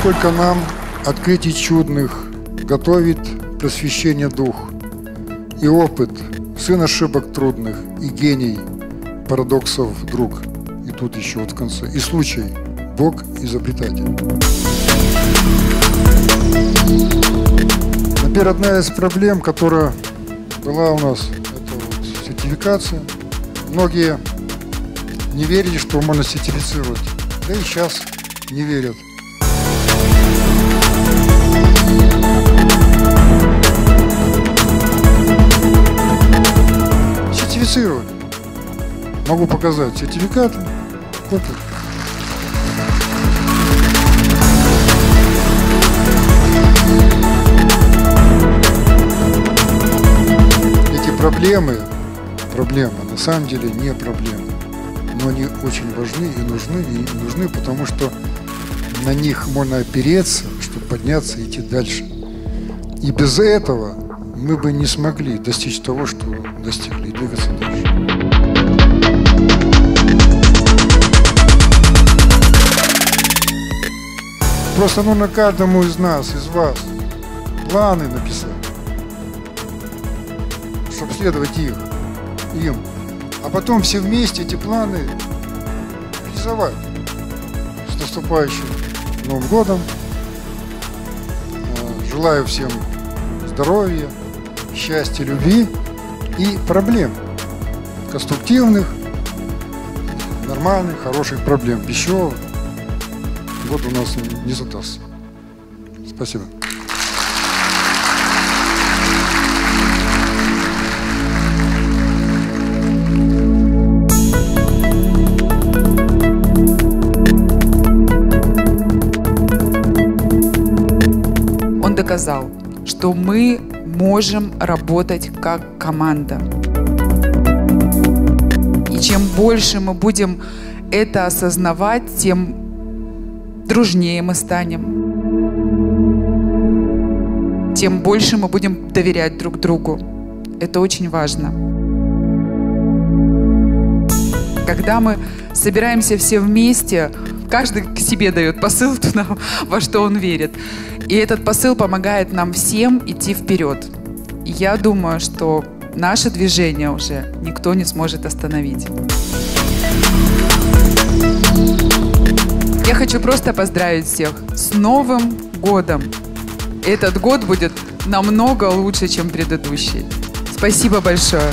Сколько нам открытий чудных готовит просвещение дух и опыт, сын ошибок трудных и гений парадоксов друг. И тут еще вот в конце. И случай, Бог изобретатель. Теперь одна из проблем, которая была у нас, это вот сертификация. Многие не верили, что можно сертифицировать. Да и сейчас не верят. Могу показать сертификаты. Опыт. Эти проблемы, проблемы на самом деле не проблемы, но они очень важны и нужны, и нужны, потому что на них можно опереться, чтобы подняться и идти дальше. И без этого мы бы не смогли достичь того, что достигли, и двигаться дальше. Просто нужно каждому из нас, из вас, планы написать, чтобы следовать их, им. А потом все вместе эти планы реализовать. С наступающим Новым годом. Э, Желаю всем здоровья, счастья, любви и проблем. Конструктивных, нормальных, хороших проблем. Еще год у нас не задастся. Спасибо. Он доказал, что мы можем работать как команда. И чем больше мы будем это осознавать, тем дружнее мы станем. Тем больше мы будем доверять друг другу. Это очень важно. Когда мы собираемся все вместе, каждый к себе дает посыл туда, во что он верит. И этот посыл помогает нам всем идти вперед. Я думаю, что наше движение уже никто не сможет остановить. Хочу просто поздравить всех с Новым годом. Этот год будет намного лучше, чем предыдущий. Спасибо большое.